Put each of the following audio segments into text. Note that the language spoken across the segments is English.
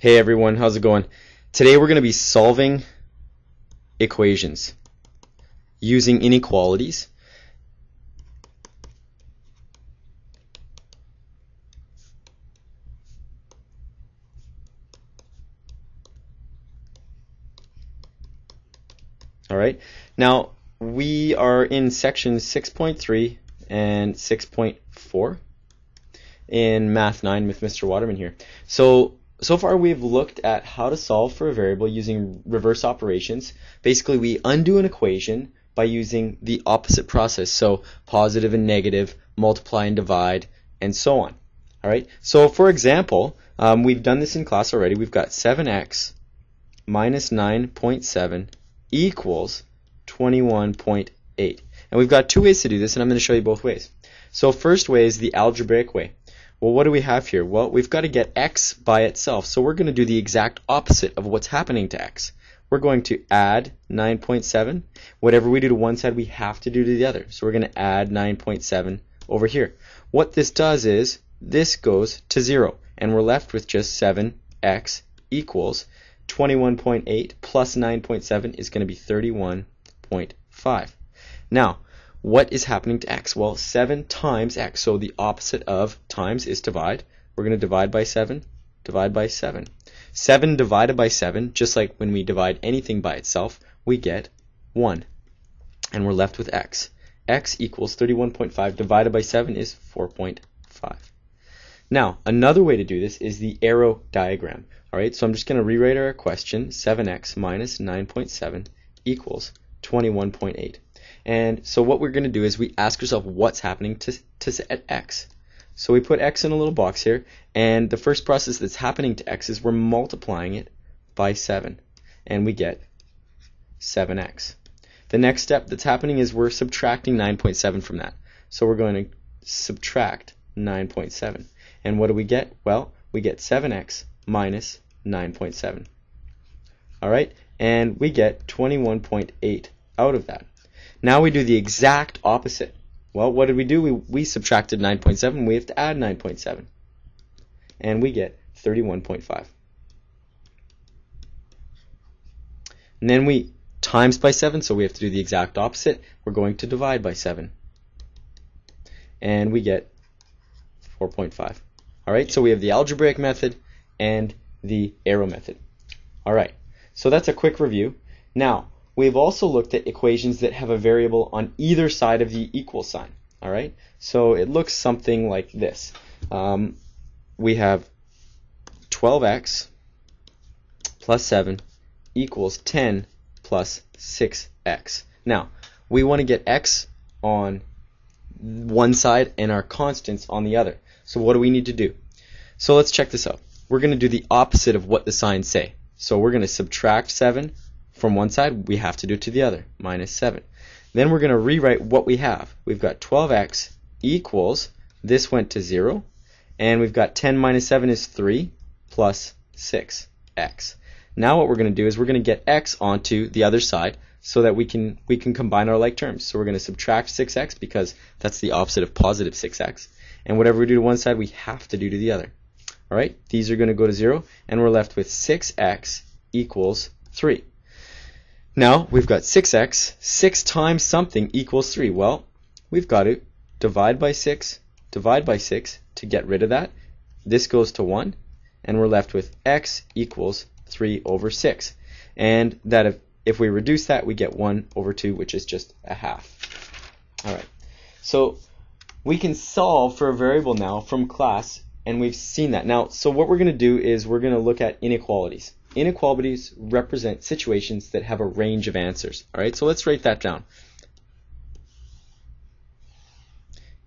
Hey everyone, how's it going? Today we're going to be solving equations using inequalities. All right. Now, we are in section 6.3 and 6.4 in Math 9 with Mr. Waterman here. So, so far we've looked at how to solve for a variable using reverse operations. Basically, we undo an equation by using the opposite process. So, positive and negative, multiply and divide, and so on. All right. So, for example, um, we've done this in class already. We've got 7x minus 9.7 equals 21.8. And we've got two ways to do this, and I'm going to show you both ways. So first way is the algebraic way. Well, what do we have here? Well, we've got to get x by itself. So we're going to do the exact opposite of what's happening to x. We're going to add 9.7. Whatever we do to one side, we have to do to the other. So we're going to add 9.7 over here. What this does is this goes to 0, and we're left with just 7x equals 21.8 plus 9.7 is going to be 31.5. Now, what is happening to x? Well, 7 times x, so the opposite of times is divide. We're going to divide by 7, divide by 7. 7 divided by 7, just like when we divide anything by itself, we get 1. And we're left with x. x equals 31.5 divided by 7 is 4.5. Now, another way to do this is the arrow diagram. All right, so I'm just going to rewrite our question, 7x minus 9.7 equals 21.8. And so what we're going to do is we ask ourselves what's happening to, to at x. So we put x in a little box here, and the first process that's happening to x is we're multiplying it by 7, and we get 7x. The next step that's happening is we're subtracting 9.7 from that. So we're going to subtract 9.7. And what do we get? Well, we get 7x minus 9.7. All right, and we get 21.8 out of that. Now we do the exact opposite. Well, what did we do? We, we subtracted 9.7. We have to add 9.7. And we get 31.5. And then we times by 7, so we have to do the exact opposite. We're going to divide by 7. And we get 4.5. All right, so we have the algebraic method and the arrow method. All right, so that's a quick review. Now, we've also looked at equations that have a variable on either side of the equal sign. All right, so it looks something like this. Um, we have 12x plus 7 equals 10 plus 6x. Now, we want to get x on one side and our constants on the other. So what do we need to do? So let's check this out. We're going to do the opposite of what the signs say. So we're going to subtract 7 from one side. We have to do to the other, minus 7. Then we're going to rewrite what we have. We've got 12x equals, this went to 0, and we've got 10 minus 7 is 3 plus 6x. Now what we're going to do is we're going to get x onto the other side so that we can we can combine our like terms. So we're going to subtract 6x because that's the opposite of positive 6x. And whatever we do to one side, we have to do to the other. All right, these are going to go to 0, and we're left with 6x equals 3. Now, we've got 6x, 6 times something equals 3. Well, we've got to divide by 6, divide by 6 to get rid of that. This goes to 1, and we're left with x equals 3 over 6. And that if, if we reduce that, we get 1 over 2, which is just a half. All right, so we can solve for a variable now from class and we've seen that. Now, so what we're going to do is we're going to look at inequalities. Inequalities represent situations that have a range of answers. All right, so let's write that down.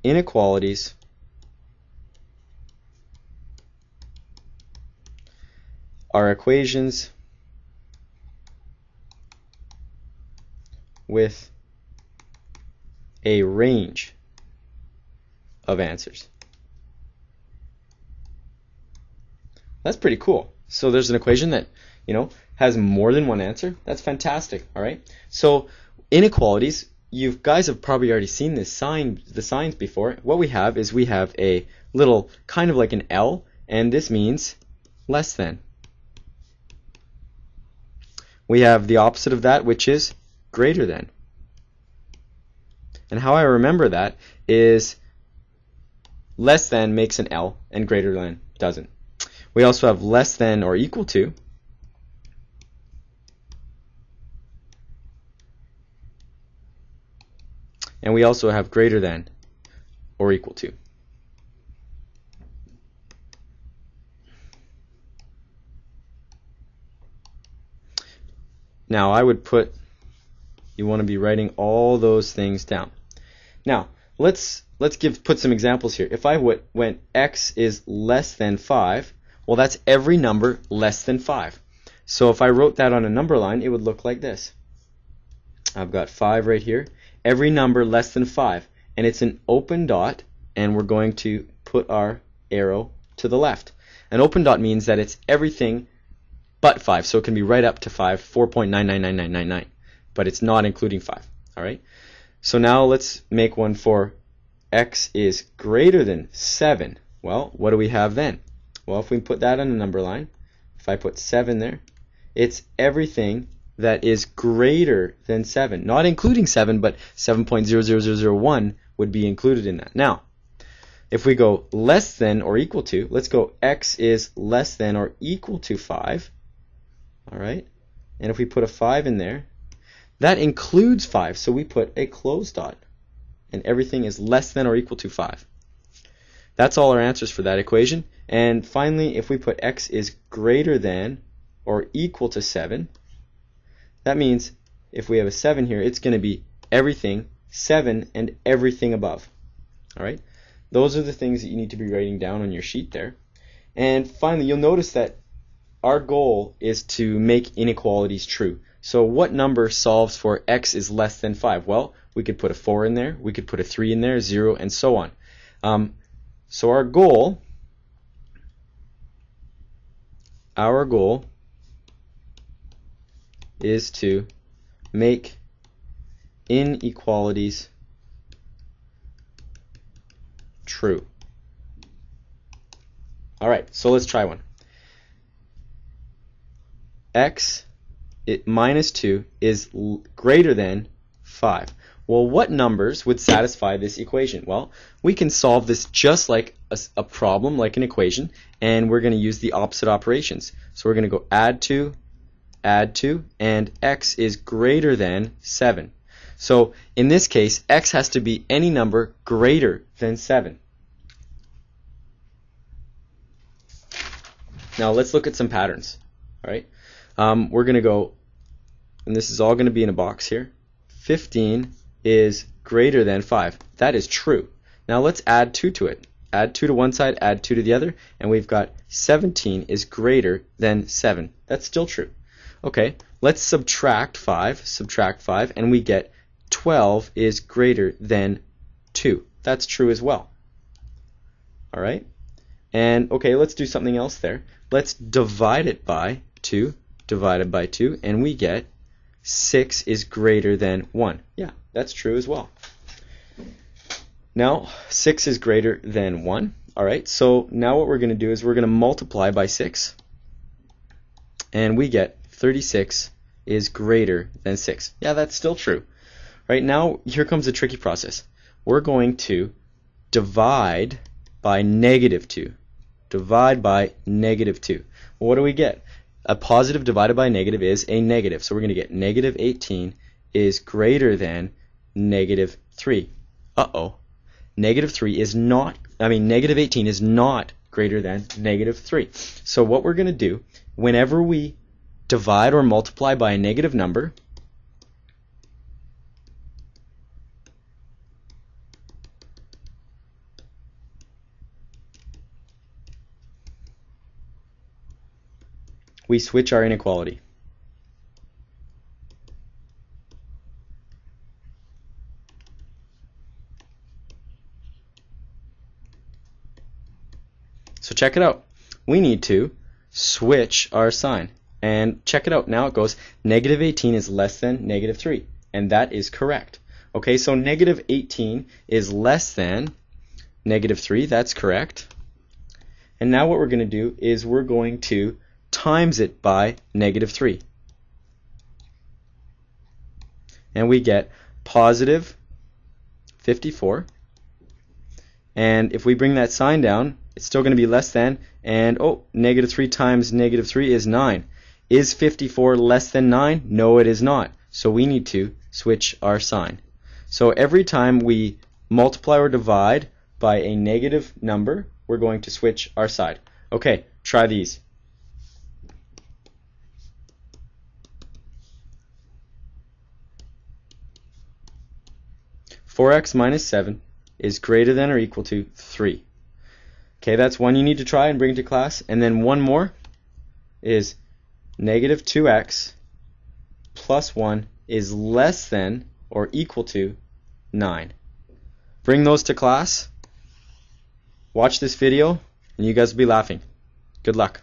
Inequalities are equations with a range of answers. That's pretty cool. So there's an equation that, you know, has more than one answer. That's fantastic. All right. So inequalities, you guys have probably already seen this sign, the signs before. What we have is we have a little kind of like an L, and this means less than. we have the opposite of that, which is greater than. And how I remember that is less than makes an L and greater than doesn't. We also have less than or equal to. And we also have greater than or equal to. Now I would put, you want to be writing all those things down. Now let's let's give put some examples here. If I went, went x is less than 5, well that's every number less than 5. So if I wrote that on a number line, it would look like this. I've got 5 right here. Every number less than 5. And it's an open dot, and we're going to put our arrow to the left. An open dot means that it's everything but 5. So it can be right up to 5, 4.999999. But it's not including 5. All right. So now let's make one for x is greater than 7. Well, what do we have then? Well, if we put that on a number line, if I put 7 there, it's everything that is greater than 7. Not including 7, but 7.00001 would be included in that. Now, if we go less than or equal to, let's go x is less than or equal to 5. All right? And if we put a 5 in there, that includes 5, so we put a closed dot. And everything is less than or equal to 5. That's all our answers for that equation. And finally, if we put x is greater than or equal to 7, that means if we have a 7 here, it's going to be everything 7 and everything above. All right? Those are the things that you need to be writing down on your sheet there. And finally, you'll notice that our goal is to make inequalities true. So what number solves for x is less than 5? Well, we could put a 4 in there, we could put a 3 in there, 0, and so on. Um, so our goal, our goal is to make inequalities true. All right, so let's try one x it, minus 2 is greater than 5. Well, what numbers would satisfy this equation? Well, we can solve this just like a, a problem, like an equation, and we're going to use the opposite operations. So we're going to go add 2, add 2, and x is greater than 7. So in this case, x has to be any number greater than 7. Now let's look at some patterns. All right um, we're going to go, and this is all going to be in a box here. 15 is greater than 5. That is true. Now let's add 2 to it. Add 2 to one side, add 2 to the other, and we've got 17 is greater than 7. That's still true. Okay, let's subtract 5, subtract 5, and we get 12 is greater than 2. That's true as well. All right? And okay, let's do something else there. Let's divide it by 2 divided by 2, and we get 6 is greater than 1. Yeah, that's true as well. Now, 6 is greater than 1. All right, so now what we're going to do is we're going to multiply by 6, and we get 36 is greater than 6. Yeah, that's still true. Right now, here comes the tricky process. We're going to divide by negative 2. Divide by negative 2. Well, what do we get? A positive divided by a negative is a negative. So we're going to get negative 18 is greater than negative 3. Uh-oh. Negative 3 is not, I mean, negative 18 is not greater than negative 3. So what we're going to do, whenever we divide or multiply by a negative number, we switch our inequality. So check it out. We need to switch our sign. And check it out. Now it goes negative 18 is less than negative 3. And that is correct. Okay, so negative 18 is less than negative 3. That's correct. And now what we're going to do is we're going to times it by negative 3. and we get positive 54. And if we bring that sign down, it's still going to be less than, and oh, negative 3 times negative 3 is 9. Is 54 less than 9? No, it is not. So we need to switch our sign. So every time we multiply or divide by a negative number, we're going to switch our side. Okay, try these. Four x minus seven is greater than or equal to three. Okay, that's one you need to try and bring to class. And then one more is negative 2x plus 1 is less than or equal to 9. Bring those to class. Watch this video, and you guys will be laughing. Good luck.